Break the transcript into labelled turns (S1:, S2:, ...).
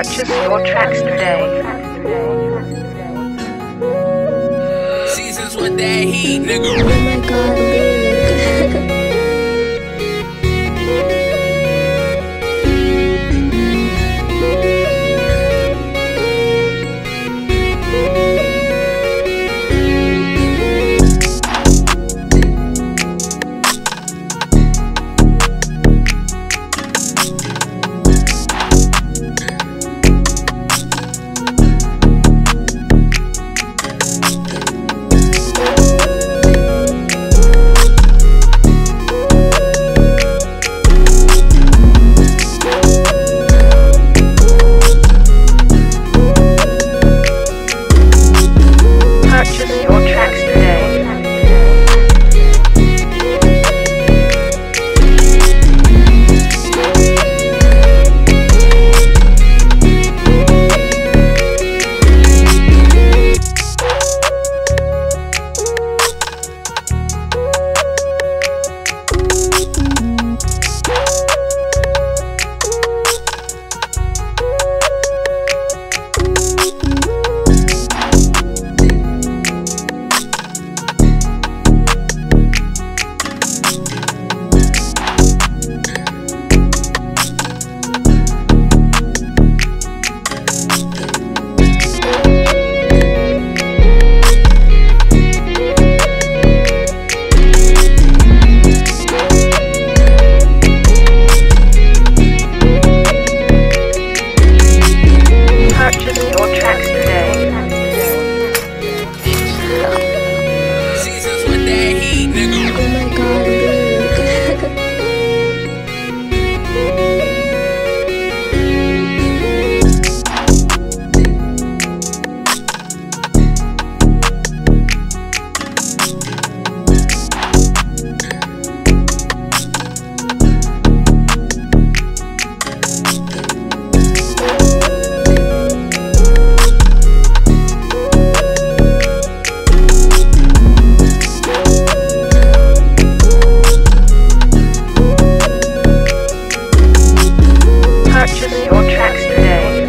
S1: Your tracks today.
S2: Seasons with that heat, nigga.
S3: Oh my god, next day.